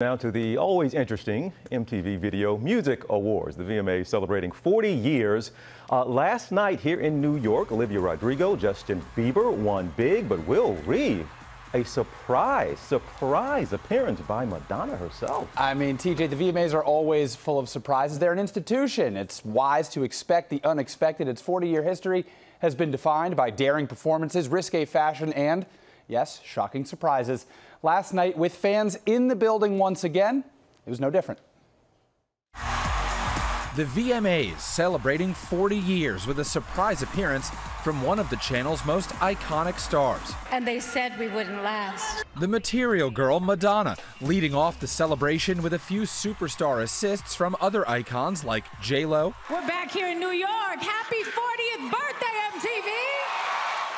Now to the always interesting MTV Video Music Awards. The VMA celebrating 40 years. Uh, last night here in New York, Olivia Rodrigo, Justin Bieber won big, but Will Reeve, a surprise, surprise appearance by Madonna herself. I mean, TJ, the VMAs are always full of surprises. They're an institution. It's wise to expect the unexpected. Its 40 year history has been defined by daring performances, risque fashion, and Yes, shocking surprises. Last night, with fans in the building once again, it was no different. The VMAs celebrating 40 years with a surprise appearance from one of the channel's most iconic stars. And they said we wouldn't last. The material girl Madonna leading off the celebration with a few superstar assists from other icons like J-Lo. We're back here in New York. Happy 40th birthday, MTV!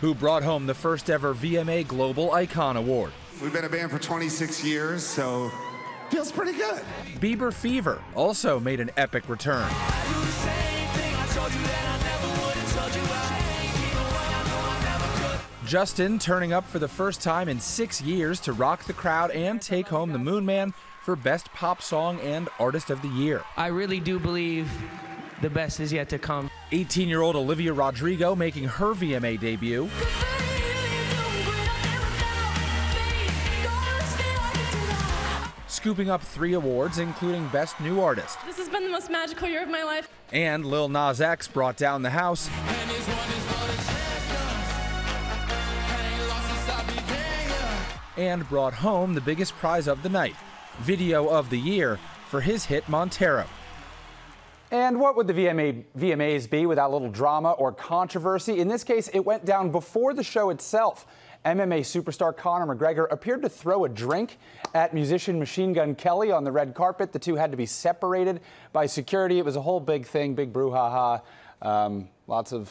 who brought home the first ever VMA Global Icon Award. We've been a band for 26 years, so feels pretty good. Bieber Fever also made an epic return. Justin turning up for the first time in six years to rock the crowd and take home the Moon Man for Best Pop Song and Artist of the Year. I really do believe the best is yet to come. 18 year old Olivia Rodrigo making her VMA debut. Scooping up three awards, including Best New Artist. This has been the most magical year of my life. And Lil Nas X brought down the house. And brought home the biggest prize of the night Video of the Year for his hit Montero. And what would the VMA, VMAs be without a little drama or controversy? In this case, it went down before the show itself. MMA superstar Conor McGregor appeared to throw a drink at musician Machine Gun Kelly on the red carpet. The two had to be separated by security. It was a whole big thing, big brouhaha. Um, lots of,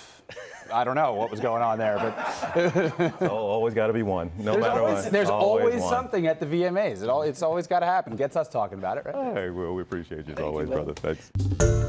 I don't know what was going on there, but oh, always got to be one, no there's matter always, what. There's always, always something at the VMAs. It all, it's always got to happen. Gets us talking about it, right? Hey, Will, we appreciate you as always, you, brother. Thanks.